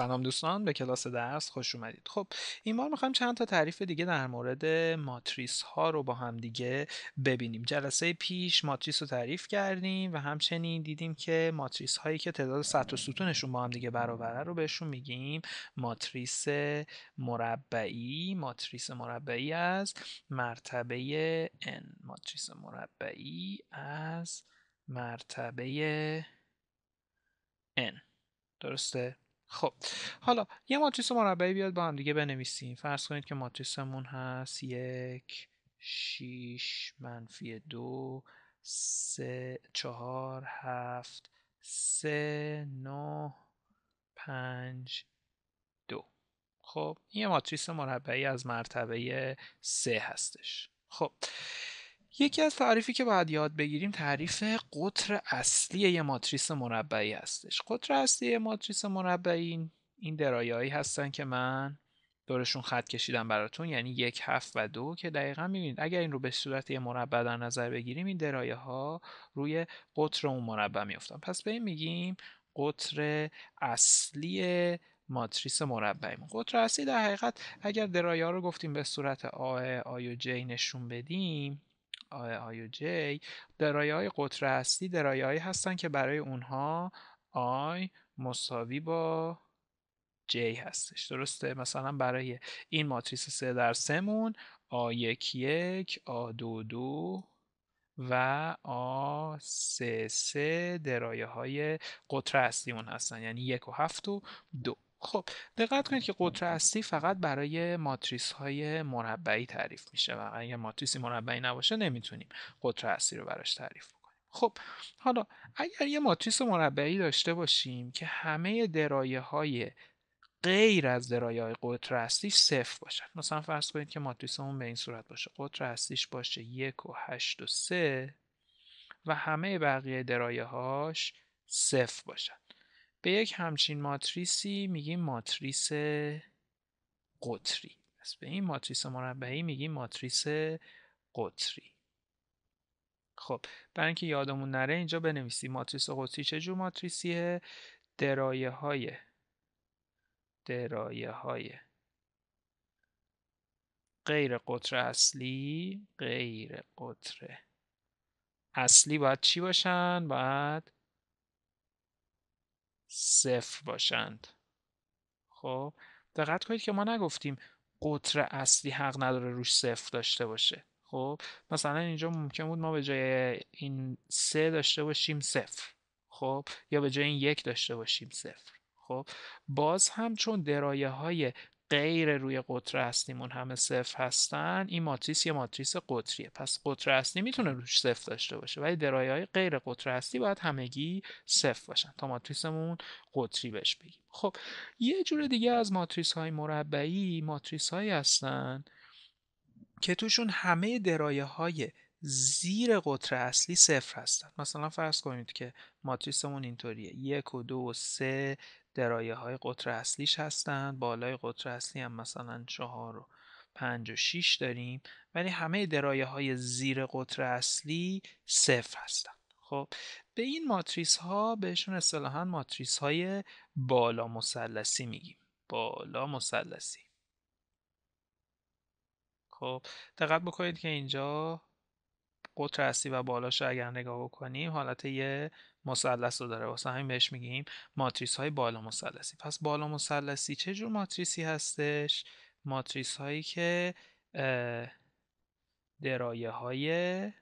سلام دوستان به کلاس درس خوش اومدید. خب این بار می‌خوایم چند تا تعریف دیگه در مورد ماتریس ها رو با هم دیگه ببینیم. جلسه پیش ماتریس رو تعریف کردیم و همچنین دیدیم که ماتریس هایی که تعداد سطر و ستونشون با هم دیگه برابره رو بهشون میگیم ماتریس مربعی. ماتریس مربعی از مرتبه n. ماتریس مربعی از مرتبه n. درسته؟ خب حالا یه ماتریس مربعی بیاد با هم دیگه بنویسیم. فرض کنید که ماتریسمون هست یک شیش منفی دو سه چهار هفت سه نه پنج دو. خب یه ماتریس مربعی از مرتبه سه هستش. خب یکی از تعریفی که باید یاد بگیریم تعریف قطر اصلی یه ماتریس مربعی هستش. قطر اصلی یه ماتریس مربعی این درایایی هستن که من دورشون خط کشیدم براتون. یعنی یک هفت و دو که دقیقا می‌بینید. اگر این رو به صورت یه مربع در نظر بگیریم این درایه ها روی قطر اون مربع میفتن پس به این میگیم قطر اصلی ماتریس مربعی قطر اصلی در حقیقت اگر درایه ها رو گفتیم به صورت آ آی و جی نشون بدیم آی و جی درایه های قطر اصلی درایه هایی هستن که برای اونها آی مساوی با جی هستش. درسته؟ مثلا برای این ماتریس سه در سمون آ یک یک آ دو دو و آ سه سه درایه های قطر اصلیمون هستن. یعنی یک و هفت و دو. خب دقت کنید که قطر اصلی فقط برای ماتریس های مربعی تعریف میشه و اگر ماتریسی مربعی نباشه نمی‌تونیم قطر اصلی رو براش تعریف بکنیم. خب حالا اگر یه ماتریس مربعی داشته باشیم که همه درایه های غیر از درایه های قطر اصلیش صفر باشن مثلا فرض کنید که ماتریسمون به این صورت باشه قطر اصلیش باشه یک و هشت و سه و همه بقیه درایه هاش صفر باشن. به یک همچین ماتریسی میگیم ماتریس قطری. پس به این ماتریس مربعی میگیم ماتریس قطری. خب برای اینکه یادمون نره اینجا بنویسیم ماتریس قطری چه جور ماتریسیه؟ درایه های درایه های غیر قطر اصلی غیر قطر اصلی باید چی باشن؟ باید صفر باشند. خب دقت کنید که ما نگفتیم قطر اصلی حق نداره روش صفر داشته باشه. خب مثلا اینجا ممکن بود ما به جای این سه داشته باشیم صفر. خب یا به جای این یک داشته باشیم صفر. خب باز هم چون درایه های غیر روی قطر اصلیمون همه صفر هستن این ماتریس یه ماتریس قطریه. پس قطر اصلی می‌تونه روش صفر داشته باشه ولی درایه های غیر قطر اصلی باید همگی صفر باشن تا ماتریسمون قطری بهش بگیم. خب یه جور دیگه از ماتریس های مربعی ماتریس هایی هستن که توشون همه درایه های زیر قطر اصلی صفر هستن. مثلا فرض کنید که ماتریسمون اینطوریه. یک و دو و سه درایه های قطر اصلیش هستن بالای قطر اصلی هم مثلا چهار و پنج و شیش داریم ولی همه درایه های زیر قطر اصلی صفر هستن. خب به این ماتریس ها بهشون اصطلاحا ماتریس های بالا مثلثی میگیم. بالا مثلثی. خب دقت بکنید که اینجا قطر اصلی و بالاش اگر نگاه بکنیم حالت یه مثلث رو داره. واسه همین بهش میگیم ماتریس های بالا مثلثی پس بالا مثلثی چه جور ماتریسی هستش؟ ماتریس هایی که درایه های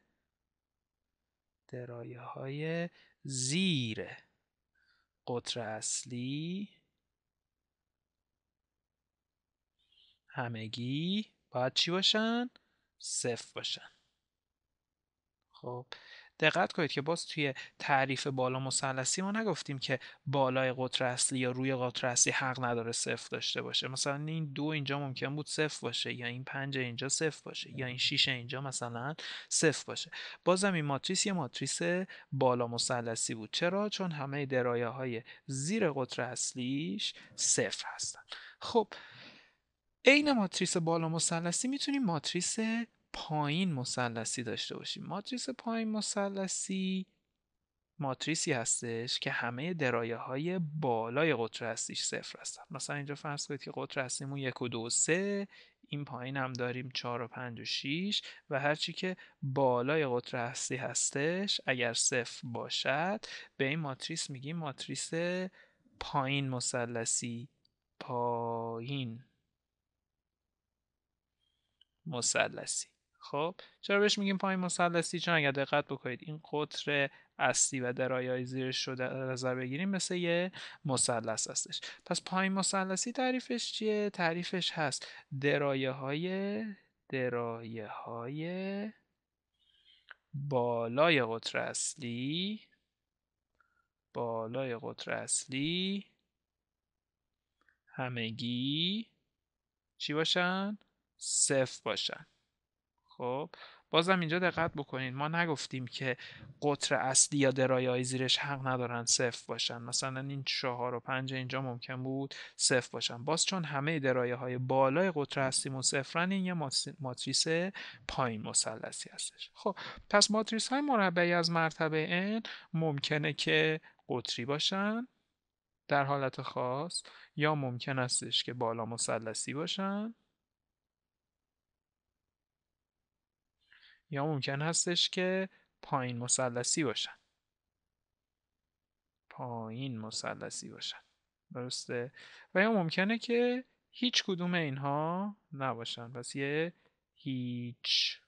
درایه های زیر قطر اصلی همگی باید چی باشن؟ صفر باشن. خب دقت کنید که باز توی تعریف بالا مثلثی ما نگفتیم که بالای قطر اصلی یا روی قطر اصلی حق نداره صفر داشته باشه. مثلا این دو اینجا ممکن بود صفر باشه یا این پنج اینجا صفر باشه یا این شیش اینجا مثلا صفر باشه. بازم این ماتریس یه ماتریس بالا مثلثی بود. چرا؟ چون همه درایه های زیر قطر اصلیش صفر هستن. خب عین ماتریس بالا مثلثی می‌تونیم ماتریس پایین مثلثی داشته باشیم. ماتریس پایین مثلثی ماتریسی هستش که همه درایه های بالای قطر هستیش صفر هستن. مثلا اینجا فرض کنید که قطر هستیمون یک و دو سه این پایین هم داریم چهار و پنج و شیش و هرچی که بالای قطر هستی هستش اگر صفر باشد به این ماتریس میگیم ماتریس پایین مثلثی. پایین مثلثی. خب چرا بهش میگیم پایین مثلثی؟ چون اگر دقت بکنید این قطر اصلی و درایه زیرش شده نظر بگیریم مثل یه مثلث هستش. پس پایین مثلثی تعریفش چیه؟ تعریفش هست درایه های درایه های بالای قطر اصلی بالای قطر اصلی همگی چی باشن؟ صفر باشن. خب بازم اینجا دقت بکنید ما نگفتیم که قطر اصلی یا درایه زیرش حق ندارن صفر باشن. مثلا این چهار و پنج اینجا ممکن بود صفر باشن. باز چون همه درایه های بالای قطر اصلیمون صفرن این یه ماتریس پایین مثلثی هستش. خب پس ماتریس های مربعی از مرتبه n ممکنه که قطری باشن در حالت خاص یا ممکن استش که بالا مثلثی باشن. یا ممکن هستش که پایین مثلثی باشن. پایین مثلثی باشن. درسته؟ و یا ممکنه که هیچ کدوم اینها نباشن. پس یه هیچ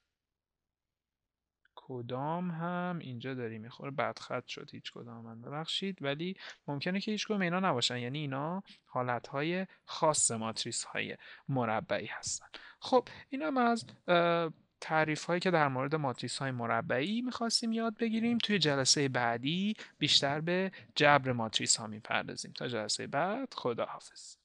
کدام هم اینجا داری می‌خوره. بدخط شد هیچ کدام من ببخشید. ولی ممکنه که هیچ کدوم اینا نباشن. یعنی اینا حالتهای خاص ماتریس های مربعی هستن. خب این هم از تعریف هایی که در مورد ماتریس های مربعی می‌خواستیم یاد بگیریم توی جلسه بعدی بیشتر به جبر ماتریس ها می‌پردازیم. تا جلسه بعد خداحافظ.